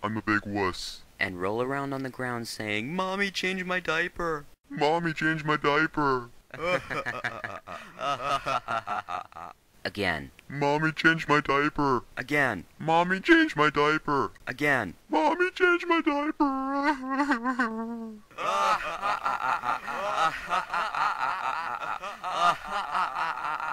I'm a big wuss. And roll around on the ground saying, Mommy, change my diaper. Mommy, change my diaper. Again. Mommy, change my diaper. Again. Mommy, change my diaper. Again. Mommy, change my diaper.